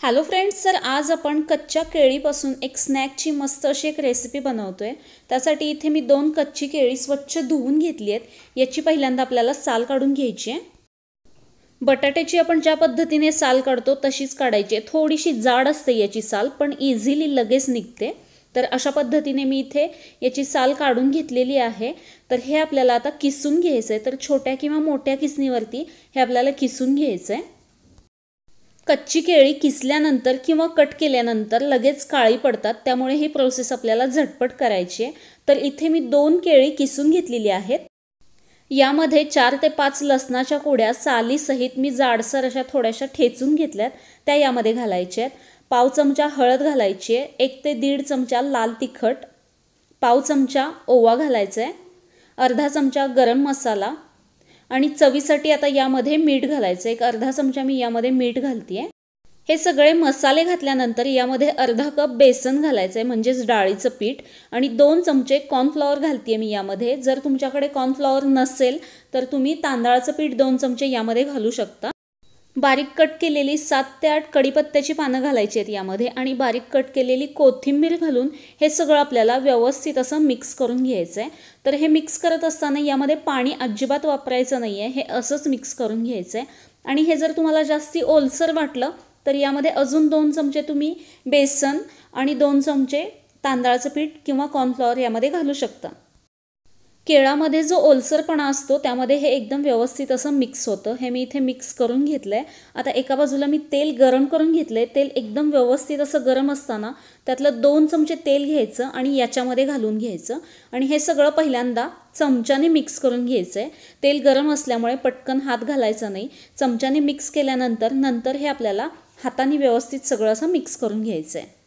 Hello friends sir आज आपण कच्च्या केळीपासून एक स्नॅकची मस्त अशी एक रेसिपी बनवतो आहे त्यासाठी इथे मी दोन कच्ची केळी स्वच्छ धुवून घेतली आहेत. याची पहिल्यांदा आपल्याला साल काढून घ्यायची आहे. बटाट्याची आपण ज्या पद्धतीने साल काढतो तशीच काढायची आहे. थोडीशी जाड असते याची साल पण इझिली लगेच निघते. तर अशा पद्धतीने मी इथे याची साल काढून घेतलेली आहे. तर हे आपल्याला आता किसून घ्यायचं आहे तर छोट्या किंवा मोठ्या किसणीवरती हे आपल्याला किसून घ्यायचं आहे कच्ची केळी किसल्यानंतर किंवा कट केल्यानंतर लगेच काळी पडतात त्यामुळे ही प्रोसेस आपल्याला झटपट करायची आहे. तर इथे मी दोन केळी किसून घेतलेली आहेत. यामध्ये चार ते पाच लसणाच्या कोड्या सालीसहित मी जाडसर अशा थोड्याशा ठेचून घेतल्यात त्या यामध्ये घालायच्या आहेत. पाव चमचा हळद घालायची आहे. एक ते दीड चमचा लाल तिखट. पाव चमचा ओवा घालायचा आहे. अर्धा चमचा गरम मसाला. आणि चवीसाठी आता यामध्ये मीठ घालायचं. एक अर्धा चमचा मी यामध्ये मीठ घालते हे सगळे मसाले घातल्यानंतर यामध्ये अर्धा कप बेसन घालायचं आहे म्हणजेच डाळीचं पीठ. आणि दोन चमचे कॉर्नफ्लॉवर घालते मी यामध्ये. जर तुमच्याकडे कॉर्नफ्लॉवर नसेल तर तुम्ही तांदळाचं पीठ दोन चमचे यामध्ये घालू शकता. बारीक कट केलेली सात ते आठ कडीपत्त्याची पानं घालायची आहेत यामध्ये आणि बारीक कट केलेली कोथिंबीर घालून हे सगळं आपल्याला व्यवस्थित असं मिक्स करून घ्यायचं आहे तर हे मिक्स करत असताना यामध्ये पाणी अजिबात वापरायचं नाही आहे हे असंच मिक्स करून घ्यायचं आहे आणि हे जर तुम्हाला जास्ती ओलसर वाटलं तर यामध्ये अजून दोन चमचे तुम्ही बेसन आणि दोन चमचे तांदळाचं पीठ किंवा कॉर्नफ्लॉवर यामध्ये घालू शकता. केळामध्ये जो ओलसरपणा असतो त्यामध्ये हे एकदम व्यवस्थित असं मिक्स होतं. हे मी इथे मिक्स करून घेतलं आहे आता एका बाजूला मी तेल गरम करून घेतलं आहे तेल एकदम व्यवस्थित असं गरम असताना त्यातलं दोन चमचे तेल घ्यायचं आणि याच्यामध्ये घालून घ्यायचं. आणि हे सगळं पहिल्यांदा चमच्याने मिक्स करून घ्यायचं आहे तेल गरम असल्यामुळे पटकन हात घालायचा नाही. चमच्याने मिक्स केल्यानंतर नंतर हे आपल्याला हाताने व्यवस्थित सगळं असं मिक्स करून घ्यायचं आहे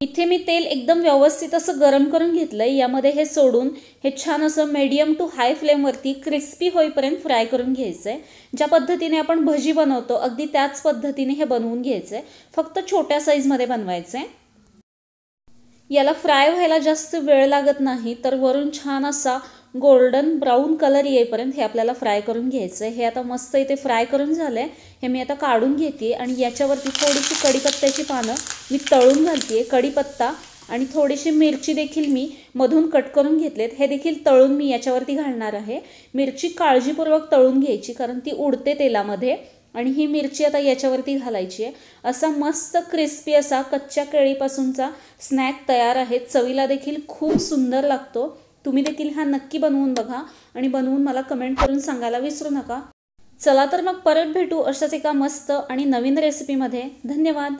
इथे मी तेल एकदम व्यवस्थित असं गरम करून घेतलं आहे यामध्ये हे सोडून हे छान असं मीडियम टू हाय फ्लेमवरती क्रिस्पी होईपर्यंत फ्राय करून घ्यायचं आहे ज्या पद्धतीने आपण भजी बनवतो अगदी त्याच पद्धतीने हे बनवून घ्यायचं आहे फक्त छोट्या साईजमध्ये बनवायचं आहे याला फ्राय व्हायला जास्त वेळ लागत नाही तर वरून छान असा गोल्डन ब्राऊन कलर येईपर्यंत हे आपल्याला फ्राय करून घ्यायचं आहे हे आता मस्त इथे फ्राय करून झालं आहे हे मी आता काढून घेते आणि याच्यावरती थोडीशी कढीपत्त्याची पानं मी तळून घालते कढीपत्ता आणि थोडीशी मिरची देखील मी मधून कट करून घेतलेत. हे देखील तळून मी याच्यावरती घालणार आहे. मिरची काळजीपूर्वक तळून घ्यायची कारण ती उडते तेलामध्ये. आणि ही मिरची आता याच्यावरती घालायची आहे. असा मस्त क्रिस्पी असा कच्च्या केळीपासूनचा स्नॅक तयार आहे. चवीला देखील खूप सुंदर लागतो. तुम्ही देखील हा नक्की बनवून बघा आणि बनवून मला कमेंट करून सांगायला विसरू नका. चला तर मग परत भेटू अशाच एका मस्त आणि नवीन रेसिपीमध्ये धन्यवाद.